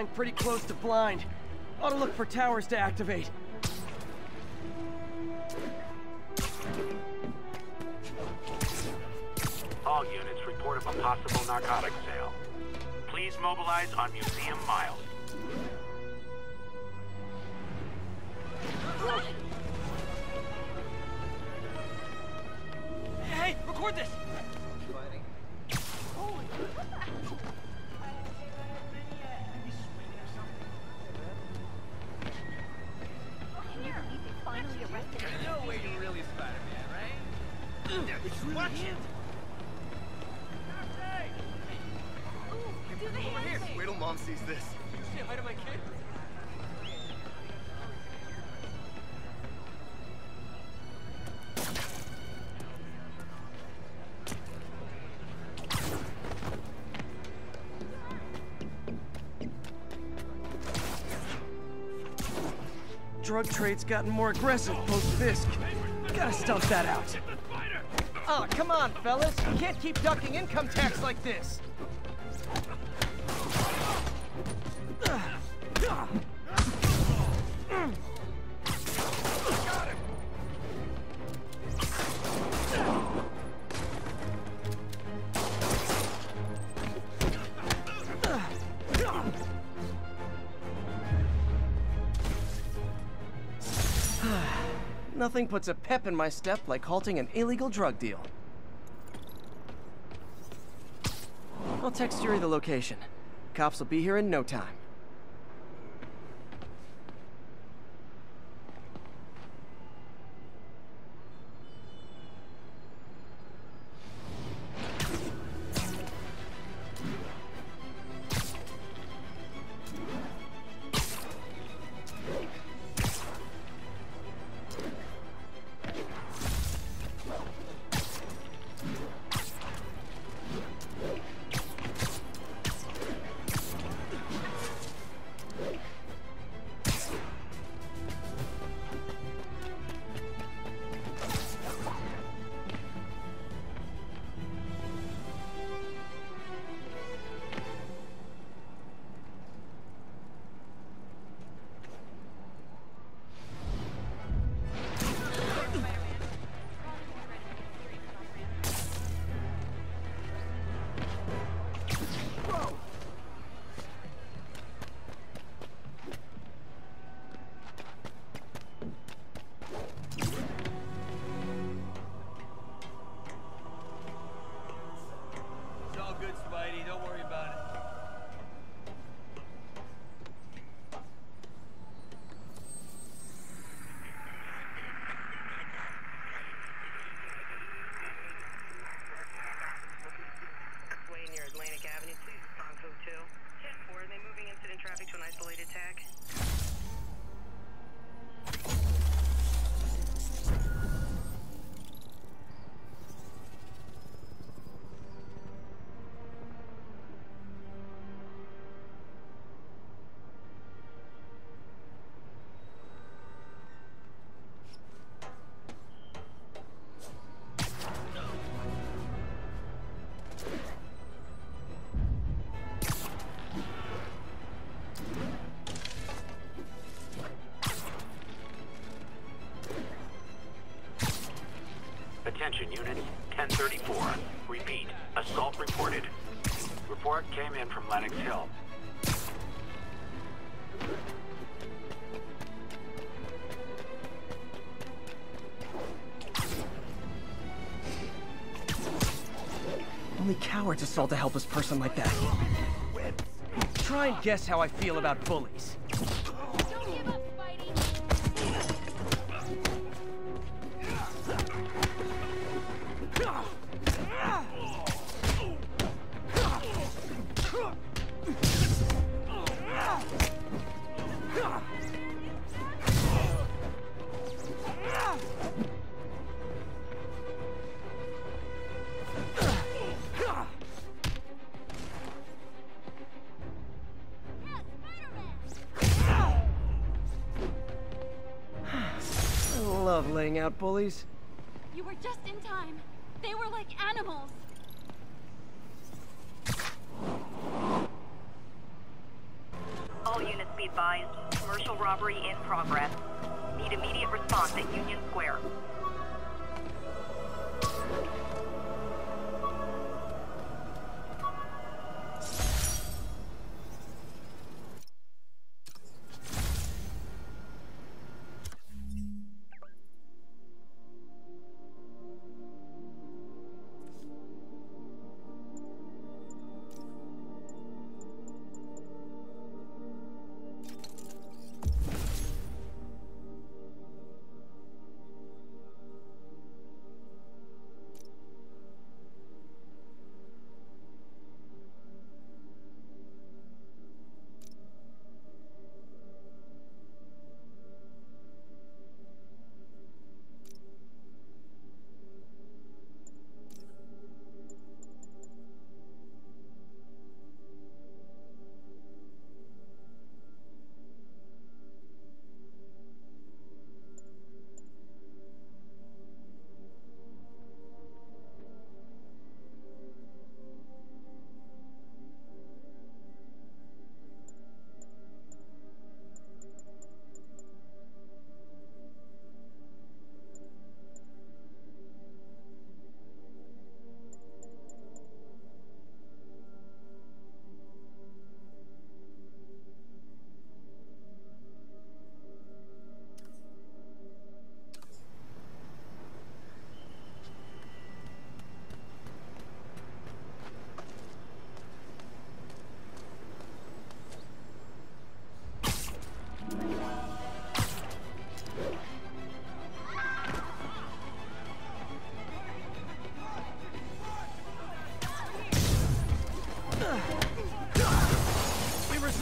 Flying pretty close to blind. Ought to look for towers to activate. All units report of a possible narcotics sale. Please mobilize on Museum Miles. Drug trade's gotten more aggressive post-Fisk. Gotta stomp that out. Ah, come on, fellas. You can't keep ducking income tax like this. Nothing puts a pep in my step like halting an illegal drug deal. I'll text Yuri the location. Cops will be here in no time. Attention units, 1034. Repeat, assault reported. Report came in from Lenox Hill. Only cowards assault a helpless person like that. Try and guess how I feel about bullies. Bullies. You were just in time. They were like animals.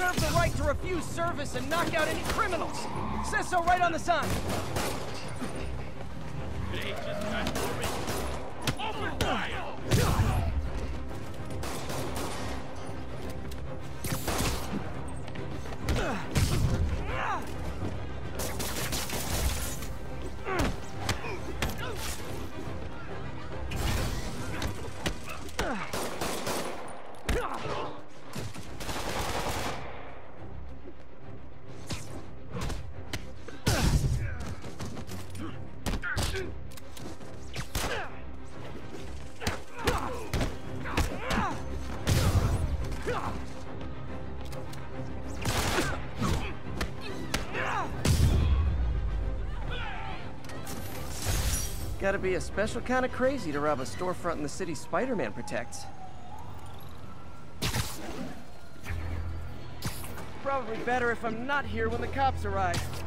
Reserve the right to refuse service and knock out any criminals. Says so right on the sign. Gotta be a special kind of crazy to rob a storefront in the city Spider-Man protects. Probably better if I'm not here when the cops arrive.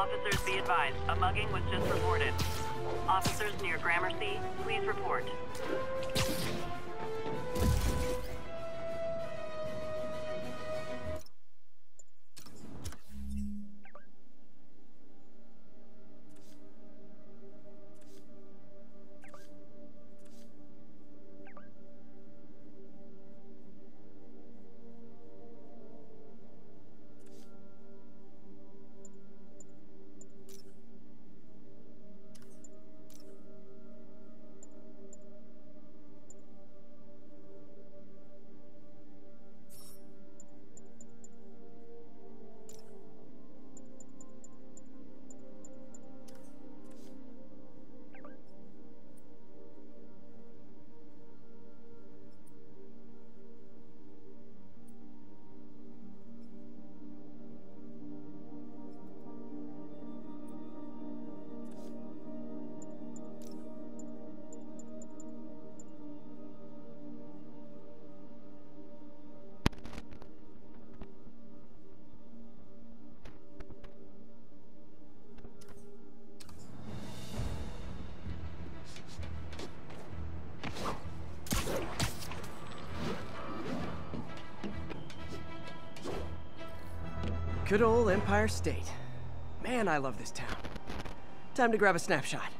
Officers be advised, a mugging was just reported. Officers near Gramercy, please report. Good old Empire State. Man, I love this town. Time to grab a snapshot.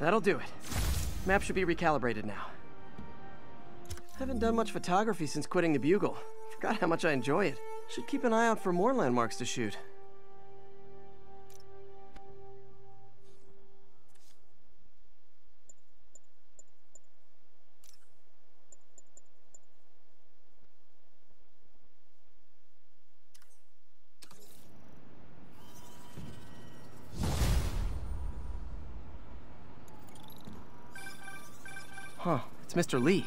That'll do it. Map should be recalibrated now. I haven't done much photography since quitting the Bugle. Forgot how much I enjoy it. Should keep an eye out for more landmarks to shoot. Huh, it's Mr. Lee.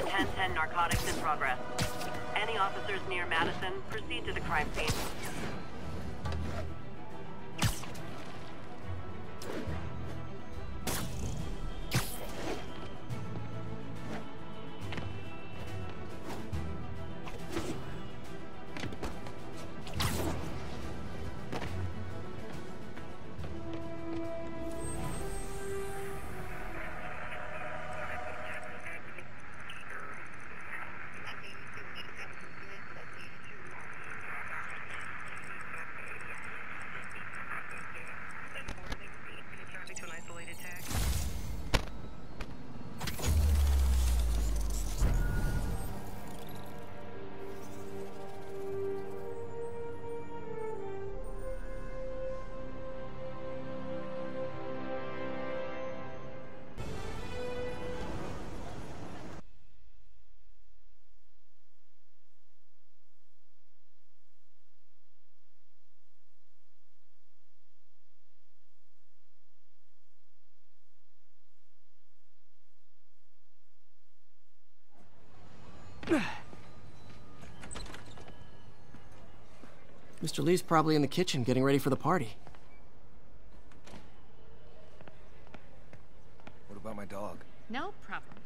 A 1010 narcotics in progress. Any officers near Madison, proceed to the crime scene. Mr. Lee's probably in the kitchen getting ready for the party. What about my dog? No problem.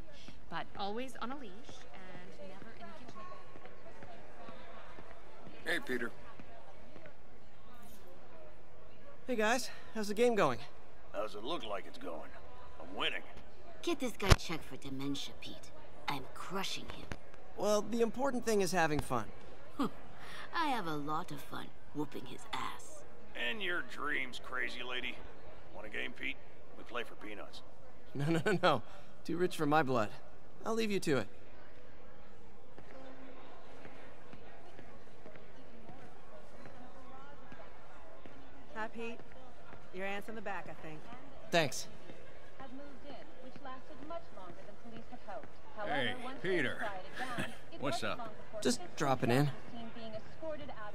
But always on a leash and never in the kitchen. Hey, Peter. Hey guys, how's the game going? How's it look like it's going? I'm winning. Get this guy checked for dementia, Pete. I'm crushing him. Well, the important thing is having fun. I have a lot of fun whooping his ass. And your dreams, crazy lady. Want a game, Pete? We play for peanuts. No, no, no, no. Too rich for my blood. I'll leave you to it. Hi, Pete. Your aunt's in the back, I think. Thanks. had moved in, which lasted much longer than police had hoped. However, Hey, once Peter. down, What's up? Just dropping in. being escorted out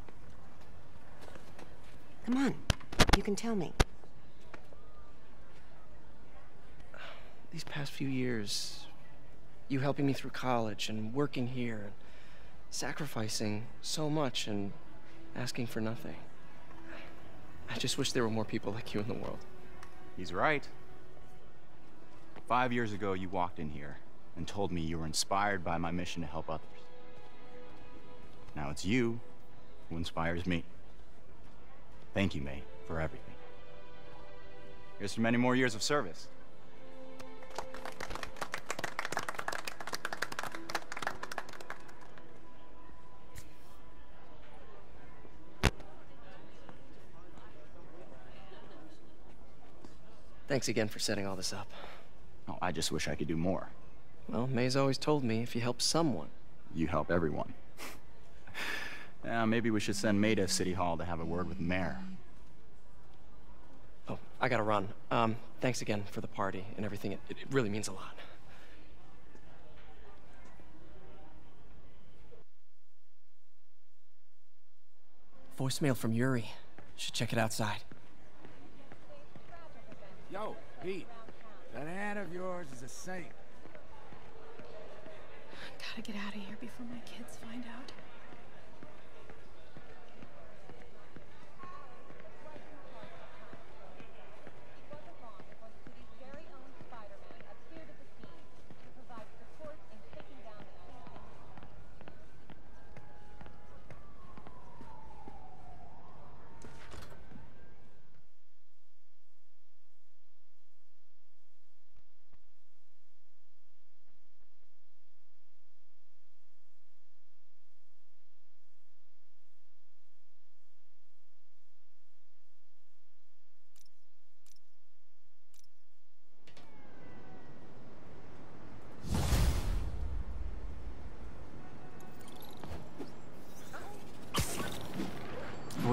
Come on. You can tell me. These past few years, you helping me through college and working here and sacrificing so much and asking for nothing. I just wish there were more people like you in the world. He's right. Five years ago, you walked in here and told me you were inspired by my mission to help others. Now it's you who inspires me. Thank you, May, for everything. Here's to many more years of service. Thanks again for setting all this up. Oh, I just wish I could do more. Well, May's always told me if you help someone, You help everyone. Yeah, maybe we should send May to City Hall to have a word with the mayor. Oh, I gotta run. Um, thanks again for the party and everything. It, it really means a lot. Voicemail from Yuri. Should check it outside. Yo, Pete. That aunt of yours is a saint. Gotta get out of here before my kids find out.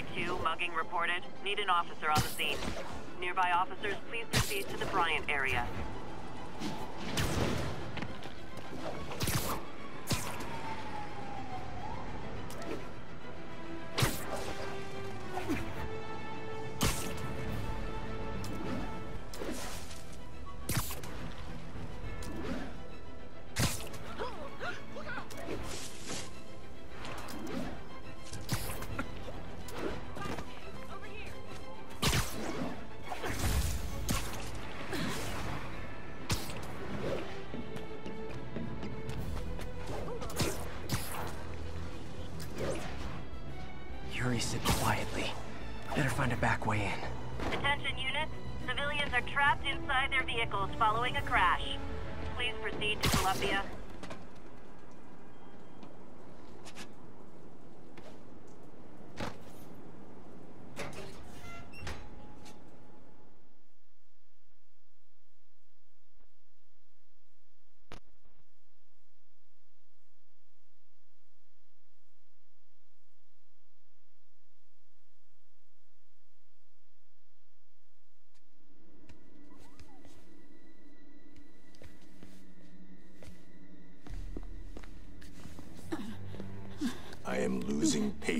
Ten seventy-two, mugging reported. Need an officer on the scene. Nearby officers, please proceed to the Bryant area.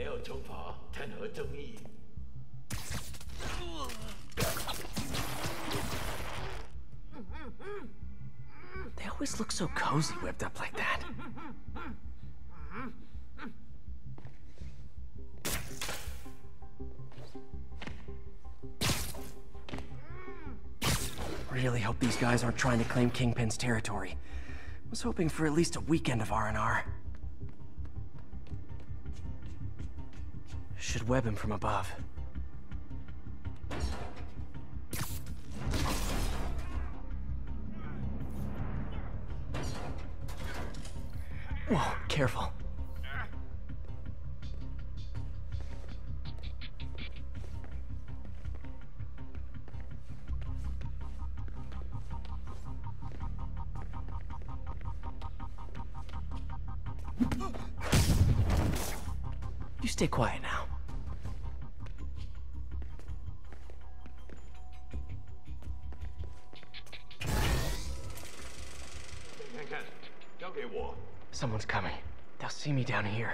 没有惩罚，谈何正义？ They always look so cozy whipped up like that. Really hope these guys aren't trying to claim Kingpin's territory. Was hoping for at least a weekend of R&R. Should web him from above. Whoa, careful. You stay quiet now. Someone's coming. They'll see me down here.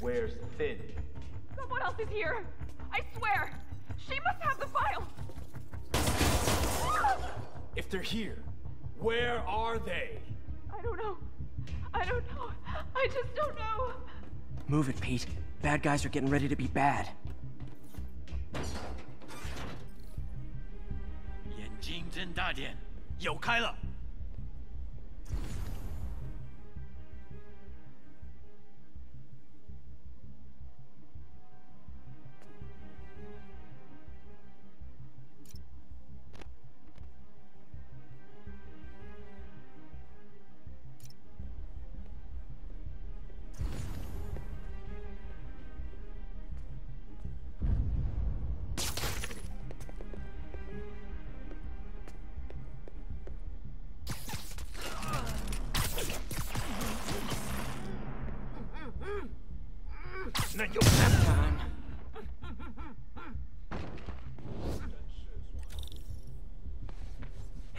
Where's Finn? Someone else is here. I swear. She must have the file. If they're here, where are they? I just don't know. Move it, Pete. Bad guys are getting ready to be bad. Yan Jing Zhen Da Dian, Yo Kai Le.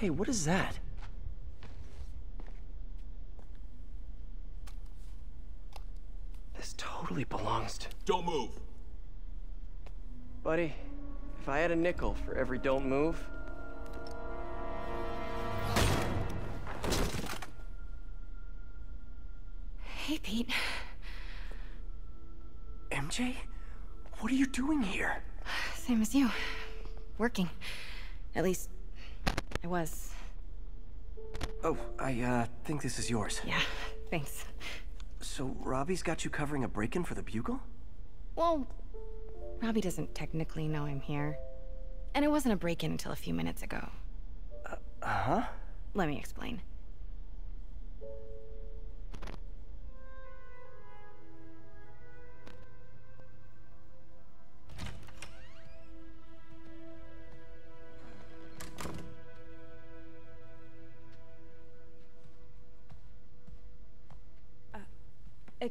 Hey, what is that? This totally belongs to... Don't move. Buddy, if I had a nickel for every don't move... Hey, Pete. MJ? What are you doing here? Same as you. Working. At least, I was. Oh, I, uh, think this is yours. Yeah, thanks. So, Robbie's got you covering a break-in for the Bugle? Well, Robbie doesn't technically know I'm here. And it wasn't a break-in until a few minutes ago. Uh-huh? Let me explain.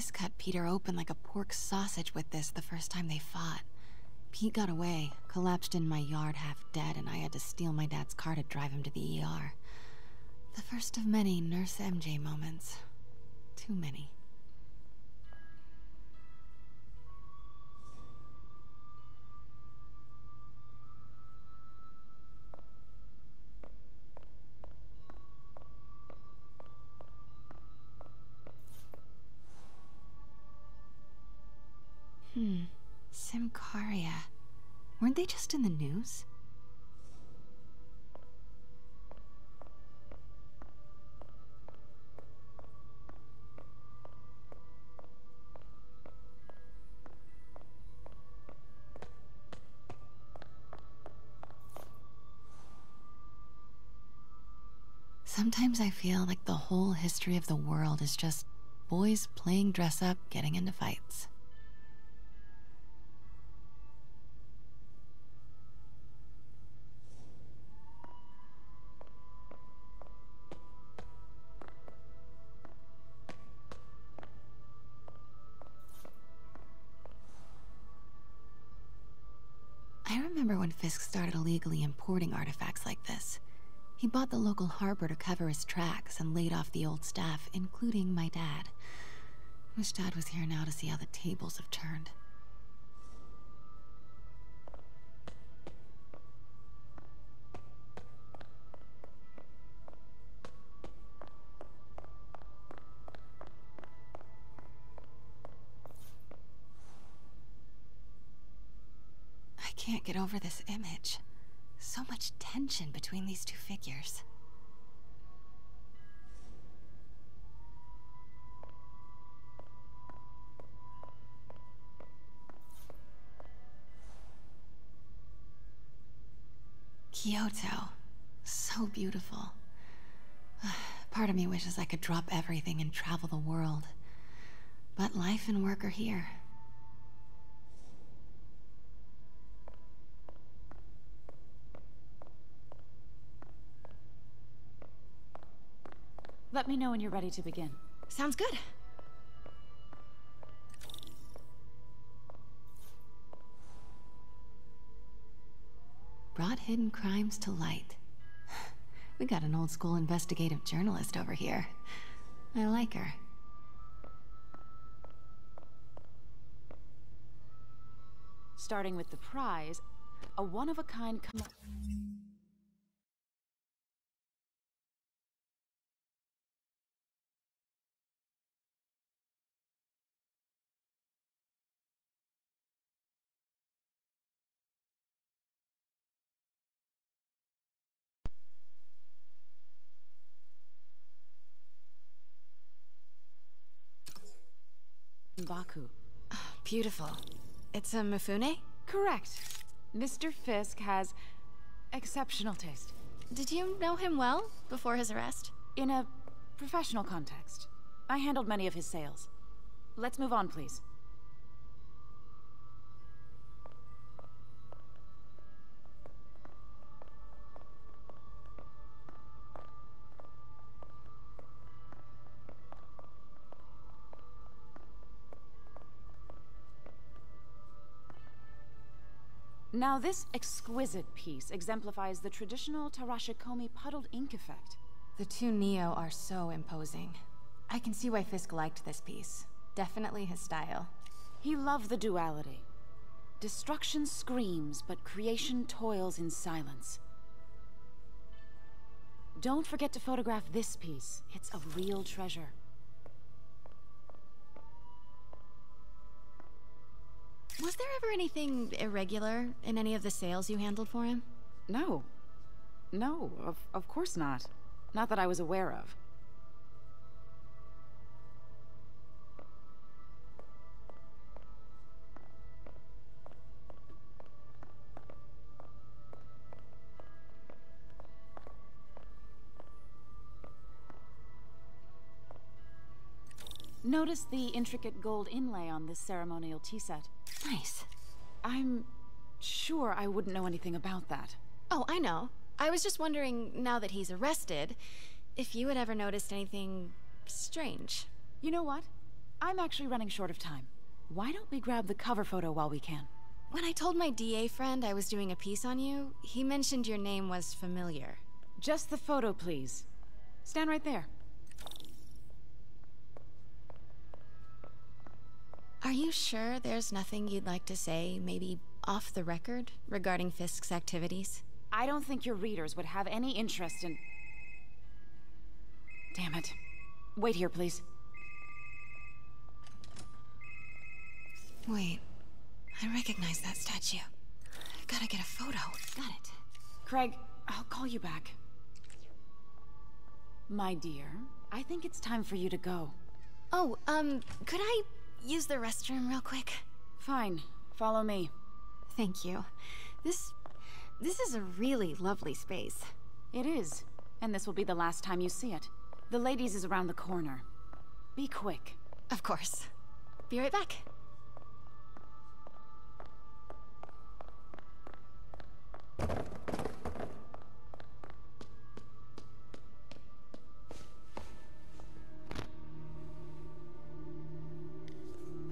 Fisk cut Peter open like a pork sausage with this the first time they fought. Pete got away, collapsed in my yard half dead, and I had to steal my dad's car to drive him to the ER. The first of many Nurse MJ moments. Too many. Symkaria. Weren't they just in the news? Sometimes I feel like the whole history of the world is just boys playing dress up, getting into fights. Importing artifacts like this. He bought the local harbor to cover his tracks and laid off the old staff, including my dad. Wish Dad was here now to see how the tables have turned. I can't get over this image. So much tension between these two figures. Kyoto. So beautiful. Part of me wishes I could drop everything and travel the world. But life and work are here. Let me know when you're ready to begin. Sounds good. Brought hidden crimes to light. We got an old school investigative journalist over here. I like her. Starting with the prize, a one-of-a-kind... Baku. Beautiful. It's a Mifune? Correct. Mr. Fisk has exceptional taste. Did you know him well before his arrest? In a professional context. I handled many of his sales. Let's move on, please. Now, this exquisite piece exemplifies the traditional Tarashikomi puddled ink effect. The two Nio are so imposing. I can see why Fisk liked this piece. Definitely his style. He loved the duality. Destruction screams, but creation toils in silence. Don't forget to photograph this piece. It's a real treasure. Was there ever anything irregular in any of the sales you handled for him? No. No, of, of course not. Not that I was aware of. Notice the intricate gold inlay on this ceremonial tea set. Nice. I'm sure I wouldn't know anything about that. Oh, I know. I was just wondering, now that he's arrested, if you had ever noticed anything strange. You know what? I'm actually running short of time. Why don't we grab the cover photo while we can? When I told my DA friend I was doing a piece on you, he mentioned your name was familiar. Just the photo, please. Stand right there. Are you sure there's nothing you'd like to say, maybe off the record, regarding Fisk's activities? I don't think your readers would have any interest in... Damn it. Wait here, please. Wait. I recognize that statue. I Gotta get a photo. Got it. Craig, I'll call you back. My dear, I think it's time for you to go. Oh, um, could I use the restroom real quick? Fine. Follow me. Thank you. This... this is a really lovely space. It is. And this will be the last time you see it. The ladies is around the corner. Be quick. Of course. Be right back.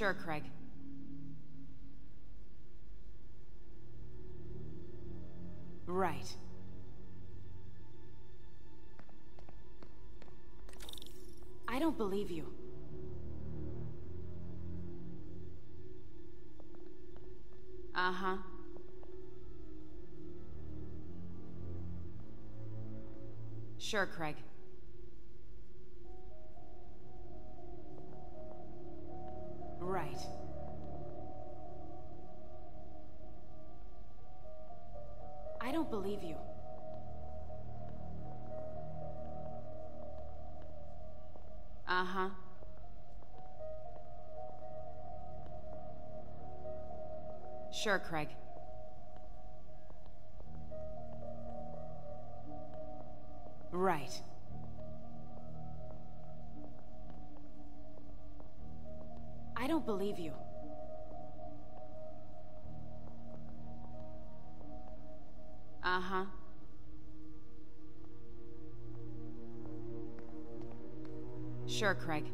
Sure, Craig. Right. I don't believe you. Uh-huh. Sure, Craig. Right. I don't believe you. Uh-huh. Sure, Craig. Right. Don't believe you. Uh-huh. Sure, Craig.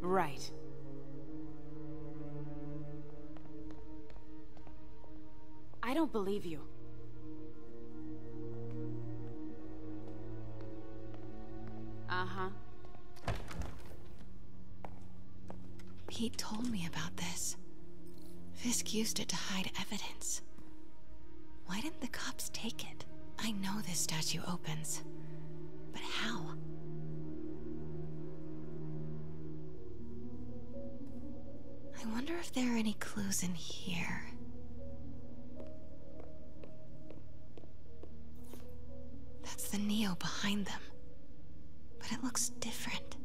Right. I don't believe you. Uh-huh. Pete told me about this. Fisk used it to hide evidence. Why didn't the cops take it? I know this statue opens. But how? I wonder if there are any clues in here. That's the Nio behind them. It looks different.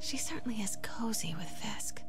She certainly is cozy with Fisk.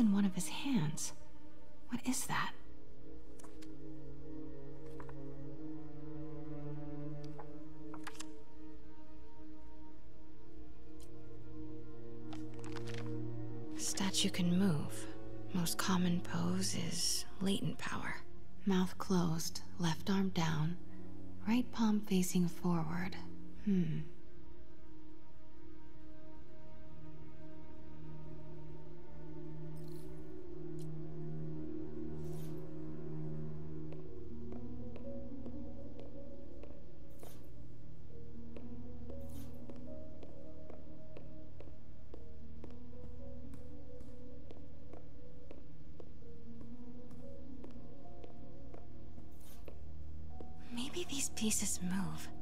In one of his hands. What is that? Statue can move. Most common pose is latent power. Mouth closed, left arm down, right palm facing forward. Hmm. Pieces move.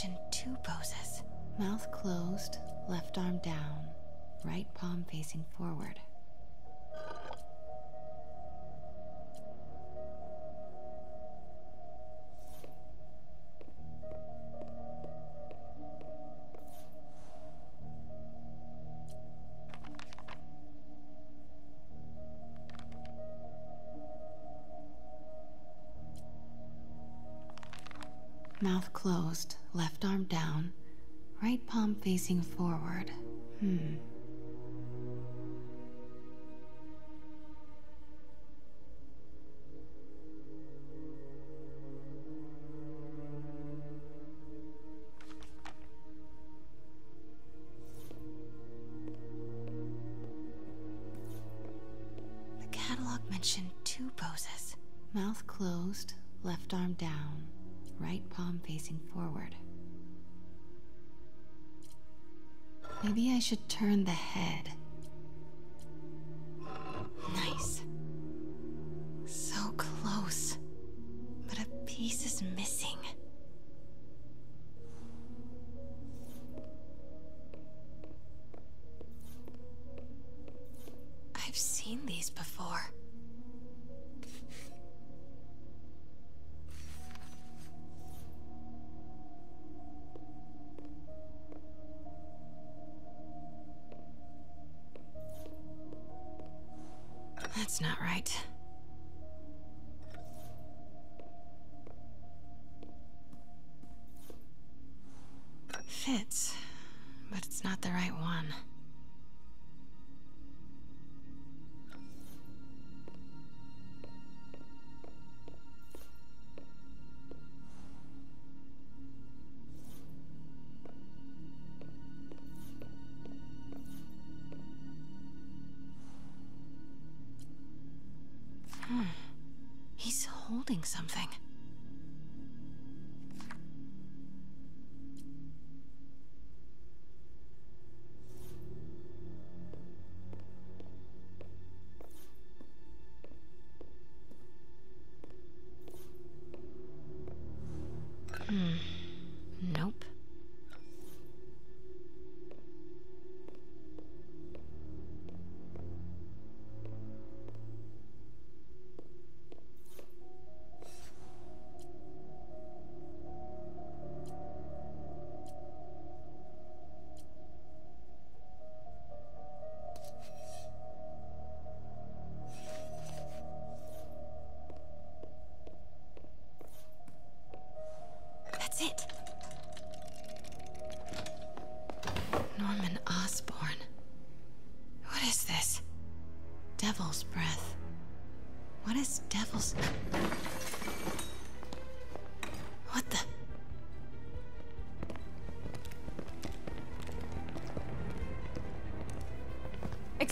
In two poses. Mouth closed, left arm down, right palm facing forward. Mouth closed, facing forward. Hmm. Turn the not right. Something.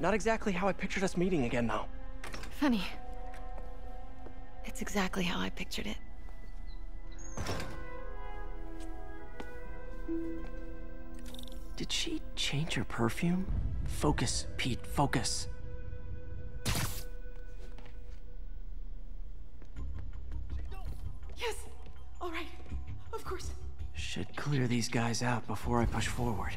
Not exactly how I pictured us meeting again, though. Funny. It's exactly how I pictured it. Did she change her perfume? Focus, Pete, focus. Yes. All right. Of course. Should clear these guys out before I push forward.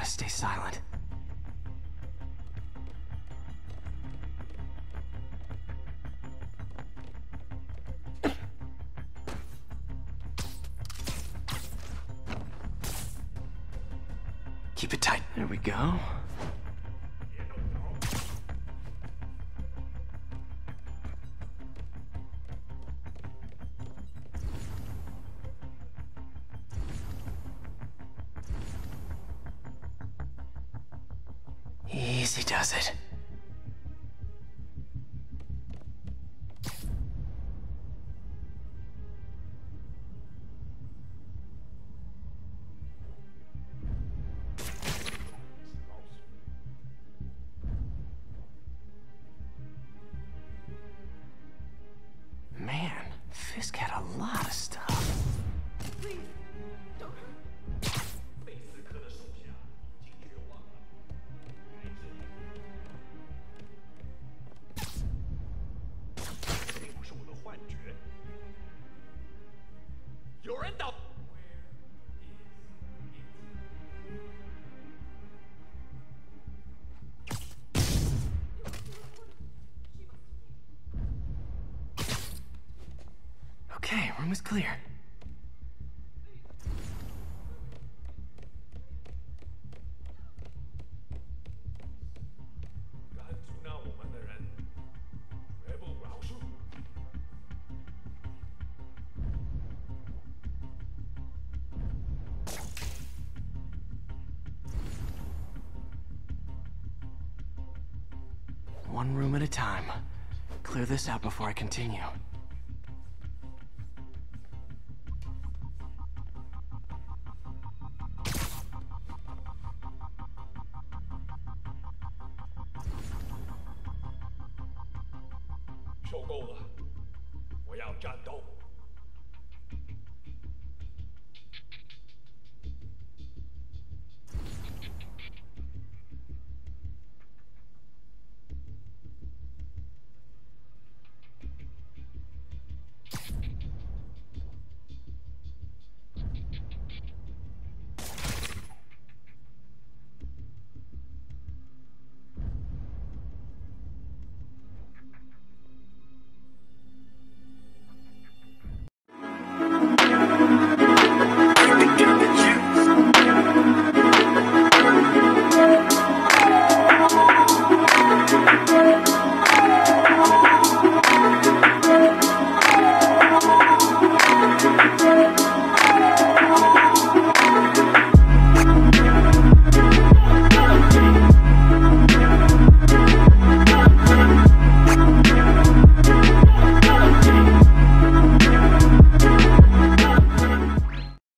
gotta stay silent. Keep it tight. There we go. Okay, room is clear. One room at a time. Clear this out before I continue.